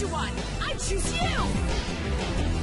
you want. I choose you!